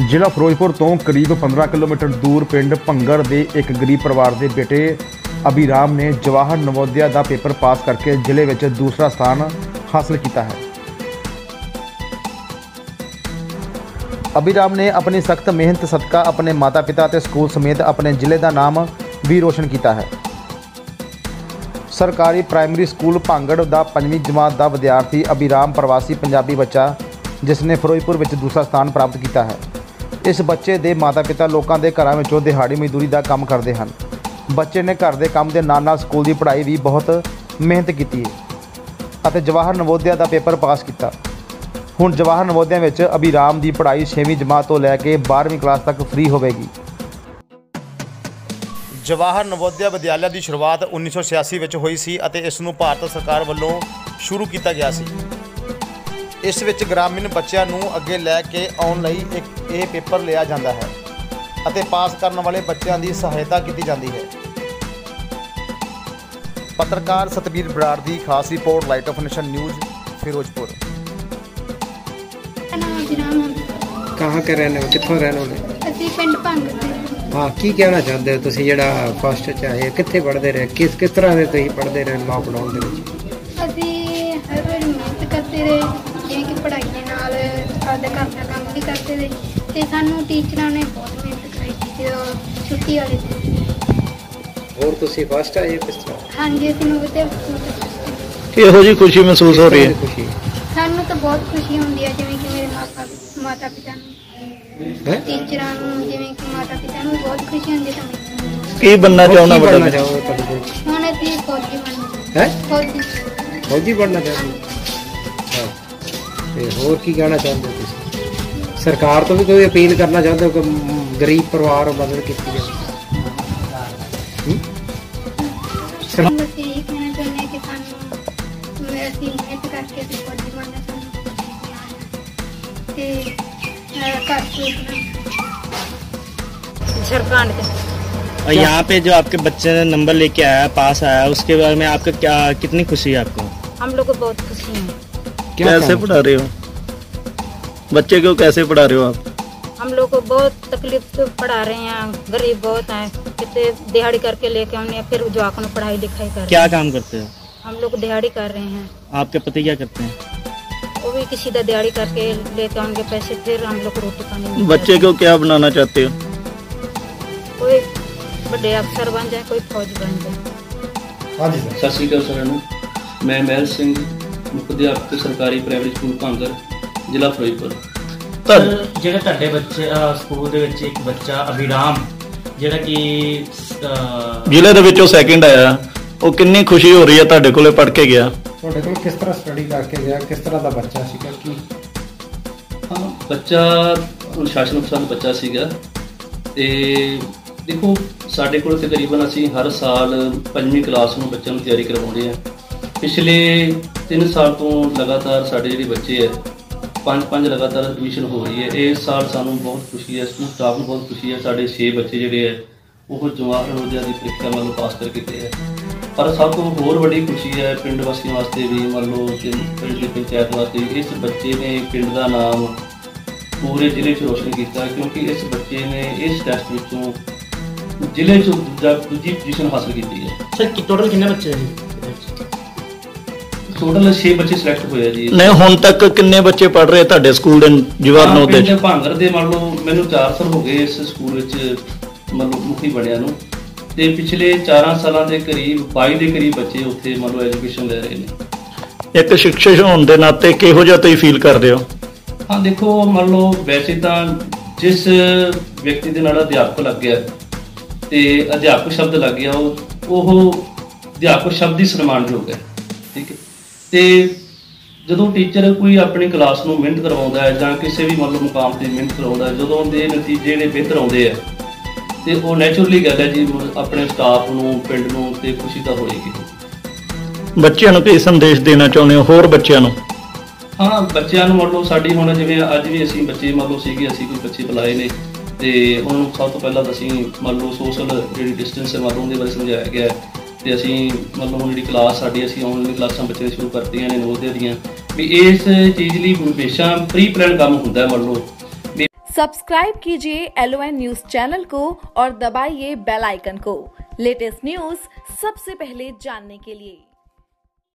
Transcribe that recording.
ਜ਼ਿਲ੍ਹਾ ਫਿਰੋਜ਼ਪੁਰ ਤੋਂ ਕਰੀਬ 15 ਕਿਲੋਮੀਟਰ ਦੂਰ ਪਿੰਡ ਭੰਗੜ ਦੇ ਇੱਕ ਗਰੀਬ ਪਰਿਵਾਰ ਦੇ ਬੇਟੇ ਅਭਿਰਾਮ ਨੇ ਜਵਾਹਰ ਨਵੋਦਿਆ ਦਾ ਪੇਪਰ ਪਾਸ ਕਰਕੇ ਜ਼ਿਲ੍ਹੇ ਵਿੱਚ ਦੂਸਰਾ ਸਥਾਨ ਹਾਸਲ ਕੀਤਾ ਹੈ। ਅਭਿਰਾਮ ਨੇ ਆਪਣੀ ਸਖਤ ਮਿਹਨਤ, ਸਦਕਾ ਆਪਣੇ ਮਾਤਾ-ਪਿਤਾ ਅਤੇ ਸਕੂਲ ਸਮੇਤ ਆਪਣੇ ਜ਼ਿਲ੍ਹੇ ਦਾ ਨਾਮ ਵੀ ਰੋਸ਼ਨ ਕੀਤਾ ਹੈ। ਸਰਕਾਰੀ ਪ੍ਰਾਇਮਰੀ ਸਕੂਲ ਭਾਂਗੜ ਦਾ ਪੰਜਵੀਂ ਜਮਾਤ ਦਾ ਵਿਦਿਆਰਥੀ ਅਭਿਰਾਮ ਪ੍ਰਵਾਸੀ ਪੰਜਾਬੀ ਬੱਚਾ, ਜਿਸ ਨੇ ਫਿਰੋਜ਼ਪੁਰ ਵਿੱਚ ਦੂਸਰਾ ਸਥਾਨ ਪ੍ਰਾਪਤ ਕੀਤਾ ਹੈ। ਇਸ ਬੱਚੇ ਦੇ ਮਾਤਾ-ਪਿਤਾ ਲੋਕਾਂ ਦੇ ਘਰਾਂ ਵਿੱਚੋਂ ਦਿਹਾੜੀ ਮਜ਼ਦੂਰੀ ਦਾ ਕੰਮ ਕਰਦੇ ਹਨ। ਬੱਚੇ ਨੇ ਘਰ ਦੇ ਕੰਮ ਦੇ ਨਾਲ-ਨਾਲ ਸਕੂਲ ਦੀ ਪੜ੍ਹਾਈ ਵੀ ਬਹੁਤ ਮਿਹਨਤ ਕੀਤੀ ਹੈ ਅਤੇ ਜਵਾਹਰ ਨਵੋਦਿਆ ਦਾ ਪੇਪਰ ਪਾਸ ਕੀਤਾ। ਹੁਣ ਜਵਾਹਰ ਨਵੋਦਿਆ ਵਿੱਚ ਅਭਿਰਾਮ ਦੀ ਪੜ੍ਹਾਈ 6ਵੀਂ ਜਮਾਤ ਤੋਂ ਲੈ ਕੇ 12ਵੀਂ ਕਲਾਸ ਤੱਕ ਫ੍ਰੀ ਹੋਵੇਗੀ। ਜਵਾਹਰ ਨਵੋਦਿਆ ਵਿਦਿਆਲਿਆ ਦੀ ਸ਼ੁਰੂਆਤ 1986 ਵਿੱਚ ਹੋਈ ਸੀ ਅਤੇ ਇਸ ਨੂੰ ਭਾਰਤ ਸਰਕਾਰ ਵੱਲੋਂ ਸ਼ੁਰੂ ਕੀਤਾ ਗਿਆ ਸੀ। ਇਸ ਵਿੱਚ ਗ੍ਰਾਮੀਣ ਬੱਚਿਆਂ ਨੂੰ ਅੱਗੇ ਲੈ ਕੇ ਆਉਣ ਲਈ ਇੱਕ ਇਹ ਪੇਪਰ ਲਿਆ ਜਾਂਦਾ ਹੈ ਅਤੇ ਪਾਸ ਕਰਨ ਵਾਲੇ ਬੱਚਿਆਂ ਦੀ ਸਹਾਇਤਾ ਕੀਤੀ ਜਾਂਦੀ ਹੈ। ਪੱਤਰਕਾਰ ਸਤਬੀਰ ਬਰਾੜ ਦੀ ਖਾਸ report light of nation news Firozpur. ਕਹਾਂ ਕੇ ਰਹਿਣੇ ਹੋ? ਕਿੱਥੋਂ ਰਹਿਣ ਵਾਲੇ? ਅਸੀਂ ਪਿੰਡ ਭੰਗ ਦੇ ਹਾਂ। ਕੀ ਕਹਿਣਾ ਚਾਹੁੰਦੇ ਹੋ ਤੁਸੀਂ ਜਿਹੜਾ ਫਸਟ ਚ ਆਏ? ਕਿੱਥੇ ਪੜ੍ਹਦੇ ਰਹੇ? ਕਿਸ ਕਿਸ ਤਰ੍ਹਾਂ ਦੇ ਤੁਸੀਂ ਪੜ੍ਹਦੇ ਰਹੇ? ਲਾਕਡਾਊਨ ਦੇ ਵਿੱਚ? ਅਸੀਂ ਹਰ ਰੋਜ਼ ਮਿਹਨਤ ਕਰਦੇ ਰਹੇ। ਪੜ੍ਹਾਈ ਦੇ ਨਾਲ ਆਪਦਾ ਘਰ ਦਾ ਕੰਮ ਵੀ ਕਰਦੇ ਰਹੇ ਤੇ ਸਾਨੂੰ ਟੀਚਰਾਂ ਨੇ ਬਹੁਤ ਮਿਹਨਤ ਕਰਾਈ ਸੀ ਜਦੋਂ ਛੁੱਟੀ ਵਾਲੇ ਦਿਨ ਹੋਰ ਤੁਸੀਂ ਫਸਟ ਆਏ ਕਿਸ ਤਰ੍ਹਾਂ? ਹਾਂਜੀ ਅਸੀਂ ਨੂੰ ਤੇ ਇਹੋ ਜੀ ਖੁਸ਼ੀ ਮਹਿਸੂਸ ਹੋ ਰਹੀ ਹੈ। ਖੁਸ਼ੀ? ਸਾਨੂੰ ਤਾਂ ਬਹੁਤ ਖੁਸ਼ੀ ਹੁੰਦੀ ਹੈ ਜਿਵੇਂ ਕਿ ਮੇਰੇ ਮਾਤਾ ਮਾਤਾ ਪਿਤਾ ਨੂੰ ਹੈ? ਟੀਚਰਾਂ ਨੂੰ ਜਿਵੇਂ ਕਿ ਮਾਤਾ ਪਿਤਾ ਨੂੰ ਬਹੁਤ ਖੁਸ਼ੀ ਹੁੰਦੀ ਹੈ ਸਾਨੂੰ। ਕੀ ਬੰਨਾ ਚਾਹੁੰਦਾ ਤੁਹਾਡੇ ਕੋਲ ਹੁਣ ਅਸੀਂ ਫੌਜੀ ਬਣਨਾ ਹੈ? ਫੌਜੀ ਫੌਜੀ ਬਣਨਾ ਚਾਹੁੰਦੇ ਤੇ ਹੋਰ ਕੀ ਕਹਿਣਾ ਚਾਹੁੰਦੇ ਹੋ ਤੁਸੀਂ ਸਰਕਾਰ ਤੋਂ ਵੀ ਕੋਈ ਅਪੀਲ ਕਰਨਾ ਚਾਹੁੰਦੇ ਹੋ ਕਿ ਮ, ਗਰੀਬ ਪਰਿਵਾਰ ਨੂੰ ਮਦਦ ਕੀਤੀ ਜਾਵੇ ਹੂੰ? ਸਰ- ਸਾਨੂੰ ਅਸੀਂ ਇਹ ਕਹਿਣਾ ਚਾਹੁੰਦੇ ਹਾਂ ਕਿ ਸਾਨੂੰ ਮੈਂ ਅਸੀਂ ਮਿਹਨਤ ਕਰਕੇ ਅਸੀਂ ਫੌਜੀ ਬਣਨਾ ਸਾਨੂੰ ਤੇ ਅਹ, ਘਰ ਚ झारखंड के और यहाँ पे जो आपके बच्चे ने नंबर लेके आया पास आया उसके बारे में आपका क्या कितनी खुशी है आपको हम लोग को बहुत खुशी है क्या कैसे पढ़ा रहे हो? बच्चे को कैसे पढ़ा रहे हो आप? हम लोग को बहुत तकलीफ़ तो पढ़ा रहे हैं गरीब बहुत हैं। कितने दिहाड़ी करके लेके हमने फिर जो आकर पढ़ाई लिखाई कर क्या काम करते हो? हम लोग दिहाड़ी कर रहे हैं। आपके पति क्या करते हैं? वो भी किसी का दिहाड़ी करके लेके उनके पैसे फिर हम लोग रोटी पानी बच्चे को क्या बनाना चाहते हो? कोई बड़े अफसर बन जाए कोई फौज बन जाए। हाँ सत श्रीकाल सर मैं महल सिंह। ਮੁੱਖ ਅਧਿਆਪਕ ਸਰਕਾਰੀ ਪ੍ਰਾਇਮਰੀ ਸਕੂਲ ਭਾਂਗਰ ਜ਼ਿਲ੍ਹਾ ਫਿਰੋਜ਼ਪੁਰ। ਤਾਂ ਜਿਹੜੇ ਤੁਹਾਡੇ ਬੱਚੇ ਸਕੂਲ ਦੇ ਵਿੱਚ ਇੱਕ ਬੱਚਾ ਅਭਿਰਾਮ ਜਿਹੜਾ ਕਿ ਜ਼ਿਲ੍ਹੇ ਦੇ ਵਿੱਚੋਂ ਸੈਕਿੰਡ ਆਇਆ ਉਹ ਕਿੰਨੀ ਖੁਸ਼ੀ ਹੋ ਰਹੀ ਹੈ ਤੁਹਾਡੇ ਕੋਲੇ ਪੜ੍ਹ ਕੇ ਗਿਆ? ਤੁਹਾਡੇ ਕੋਲ ਕਿਸ ਤਰ੍ਹਾਂ ਸਟੱਡੀ ਕਰਕੇ ਗਿਆ? ਕਿਸ ਤਰ੍ਹਾਂ ਦਾ ਬੱਚਾ ਸੀਗਾ? ਕੀ? ਹਾਂ ਬੱਚਾ ਅਨੁਸ਼ਾਸਨ ਪਸੰਦ ਬੱਚਾ ਸੀਗਾ। ਤੇ ਦੇਖੋ ਸਾਡੇ ਕੋਲ ਤਕਰੀਬਨ ਅਸੀਂ ਹਰ ਸਾਲ ਪੰਜਵੀਂ ਕਲਾਸ ਨੂੰ ਬੱਚਿਆਂ ਨੂੰ ਤਿਆਰੀ ਕਰਵਾਉਂਦੇ ਆ ਪਿਛਲੇ 3 ਸਾਲ ਤੋਂ ਲਗਾਤਾਰ ਸਾਡੇ ਜਿਹੜੇ ਬੱਚੇ ਆ, ਪੰਜ ਪੰਜ ਲਗਾਤਾਰ ਐਡਮਿਸ਼ਨ ਹੋ ਰਹੀ ਹੈ। ਇਸ ਸਾਲ ਸਾਨੂੰ ਬਹੁਤ ਖੁਸ਼ੀ ਹੈ ਸਕੂਲ ਸਟਾਫ ਨੂੰ ਬਹੁਤ ਖੁਸ਼ੀ ਹੈ, ਸਾਡੇ 6 ਬੱਚੇ ਜਿਹੜੇ ਆ, ਉਹ ਜਵਾਹਰ ਨਵੋਦਿਆ ਦੀ ਪ੍ਰੀਖਿਆ ਵੱਲੋਂ ਪਾਸ ਕਰ ਕੀਤੇ ਆ। ਪਰ ਸਭ ਤੋਂ ਹੋਰ ਵੱਡੀ ਖੁਸ਼ੀ ਹੈ ਪਿੰਡ ਵਾਸੀਆਂ ਵਾਸਤੇ ਵੀ, ਮੰਨ ਲਓ ਕਿ ਪਿੰਡ ਦੀ ਪੰਚਾਇਤ ਵਾਸਤੇ ਇਸ ਬੱਚੇ ਨੇ ਪਿੰਡ ਦਾ ਨਾਮ ਪੂਰੇ ਜ਼ਿਲ੍ਹੇ 'ਚ ਰੋਸ਼ਨ ਕੀਤਾ, ਕਿਉਂਕਿ ਇਸ ਬੱਚੇ ਨੇ ਇਸ ਟੈਸਟ ਵਿੱਚੋਂ ਜ਼ਿਲ੍ਹੇ 'ਚ ਦੂਜਾ ਦੂਜੀ ਪੋਜੀਸ਼ਨ ਹਾਸਲ ਕੀਤੀ ਹੈ। ਸਰ ਟੋਟਲ ਕਿੰਨੇ ਬੱਚੇ ਹੈ ਟੋਟਲ 6 ਬੱਚੇ ਸਿਲੈਕਟ ਹੋਏ ਆ ਜੀ। ਨਹੀਂ ਹੁਣ ਤੱਕ ਕਿੰਨੇ ਬੱਚੇ ਪੜ੍ਹ ਰਹੇ ਤੁਹਾਡੇ ਸਕੂਲ ਦੇ ਨਵੋਦਿਆ ਪਿੰਡ ਚ ਭਾਂਗਰ ਦੇ ਮੰਨ ਲਓ ਮੈਨੂੰ 4 ਸਾਲ ਹੋ ਗਏ ਇਸ ਸਕੂਲ ਵਿੱਚ ਮੰਨ ਲਓ ਮੁਖੀ ਬਣਿਆ ਨੂੰ। ਤੇ ਪਿਛਲੇ 4 ਸਾਲਾਂ ਦੇ ਕਰੀਬ 22 ਦੇ ਕਰੀਬ ਬੱਚੇ ਉੱਥੇ ਮੰਨ ਲਓ ਐਜੂਕੇਸ਼ਨ ਲੈ ਰਹੇ ਨੇ। ਇੱਕ ਸਿੱਖਿਅਕ ਹੋਣ ਦੇ ਨਾਤੇ ਕਿਹੋ ਜਿਹਾ ਤੁਸੀਂ ਫੀਲ ਕਰਦੇ ਹੋ? ਹਾਂ ਦੇਖੋ ਮੰਨ ਲਓ ਵੈਸੇ ਤਾਂ ਜਿਸ ਵਿਅਕਤੀ ਦੇ ਨਾਲ ਅਧਿਆਪਕ ਲੱਗ ਗਿਆ ਤੇ ਅਧਿਆਪਕ ਸ਼ਬਦ ਲੱਗ ਗਿਆ ਉਹ ਉਹ ਅਧਿਆਪਕ ਸ਼ਬਦ ਹੀ ਸਨਮਾਨਯੋਗ ਹੈ। ਠੀਕ ਹੈ। ਤੇ ਜਦੋਂ ਟੀਚਰ ਕੋਈ ਆਪਣੀ ਕਲਾਸ ਨੂੰ ਮਿਹਨਤ ਕਰਵਾਉਂਦਾ ਹੈ ਜਾਂ ਕਿਸੇ ਵੀ ਮੰਨ ਲਓ ਮੁਕਾਮ ਤੇ ਮਿਹਨਤ ਕਰਵਾਉਂਦਾ ਹੈ ਜਦੋਂ ਉਹਦੇ ਨਤੀਜੇ ਨੇ ਬਿਹਤਰ ਆਉਂਦੇ ਆ ਤੇ ਉਹ ਨੇਚਰਲੀ ਗੱਲ ਹੈ ਜੀ ਆਪਣੇ ਸਟਾਫ ਨੂੰ ਪਿੰਡ ਨੂੰ ਤੇ ਖੁਸ਼ੀ ਤਾਂ ਹੋਏਗੀ ਬੱਚਿਆਂ ਨੂੰ ਕੀ ਸੰਦੇਸ਼ ਦੇਣਾ ਚਾਹੁੰਦੇ ਹੋ ਹੋਰ ਬੱਚਿਆਂ ਨੂੰ? ਹਾਂ ਬੱਚਿਆਂ ਨੂੰ ਮੰਨ ਲਓ ਸਾਡੀ ਹੁਣ ਜਿਵੇਂ ਅੱਜ ਵੀ ਅਸੀਂ ਬੱਚੇ ਮੰਨ ਲਓ ਸੀਗੇ ਅਸੀਂ ਕੋਈ ਬੱਚੇ ਬੁਲਾਏ ਨੇ ਤੇ ਉਹਨਾਂ ਨੂੰ ਸਭ ਤੋਂ ਪਹਿਲਾਂ ਅਸੀਂ ਮੰਨ ਲਓ ਸੋਸ਼ਲ ਜਿਹੜੀ ਡਿਸਟੈਂਸ ਹੈ ਮੰਨ ਲਓ ਉਹਦੇ ਬਾਰੇ ਸਮਝਾਇਆ ਗਿਆ ਹੈ। ਤੇ ਅਸੀਂ ਮੰਨ ਲਓ ਹੁਣ ਜਿਹੜੀ ਕਲਾਸ ਸਾਡੀ ਅਸੀਂ ਆਨਲਾਈਨ ਕਲਾਸਾਂ ਬੱਚੇ ਦੀ ਸ਼ੁਰੂ ਕਰਤੀਆਂ ਨੇ ਨਵੋਦਿਆ ਦੀਆਂ ਵੀ ਇਸ ਚੀਜ਼ ਲਈ ਹਮੇਸ਼ਾ ਪ੍ਰੀ ਪਲਾਨ ਕੰਮ ਹੁੰਦਾ ਹੈ ਮੰਨ ਲਓ सब्सक्राइब कीजिए एल न्यूज चैनल को और दबाइए बेल आइकन को लेटेस्ट न्यूज सबसे पहले जानने के लिए